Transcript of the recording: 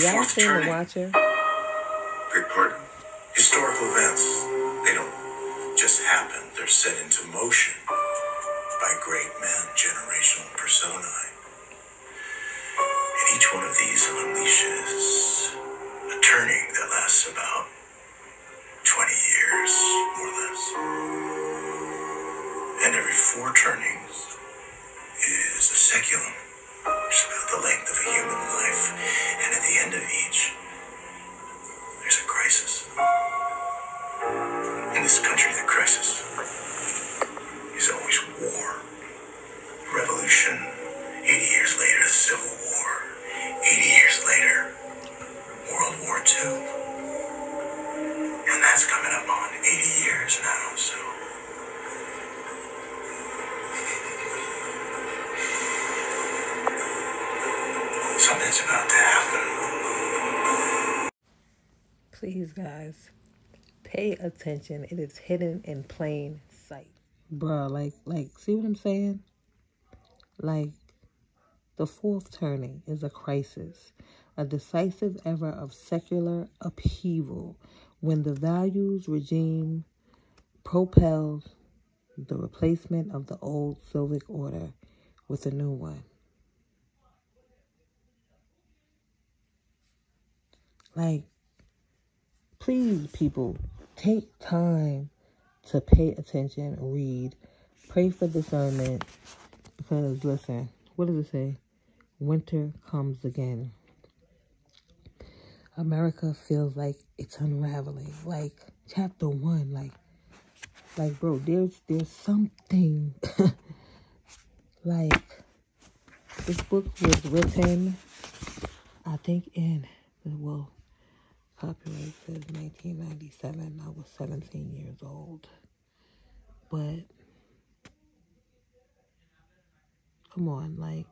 Y'all seen The. Watcher? Beg pardon? Historical events, they don't just happen. They're set into motion by great men, generational personae. And each one of these unleashes a turning that lasts about 20 years, more or less. And every four turnings Something's about to happen. Please, guys, pay attention. It is hidden in plain sight. Bruh, like, like, see what I'm saying? Like, the fourth turning is a crisis, a decisive era of secular upheaval when the values regime propels the replacement of the old Soviet order with a new one. Like, please, people, take time to pay attention, read, pray for discernment. Because, listen, what does it say? Winter comes again. America feels like it's unraveling. Like, chapter one, like, like, bro, there's there's something. like, this book was written, I think, in the well, copyright says 1997. I was 17 years old. But come on, like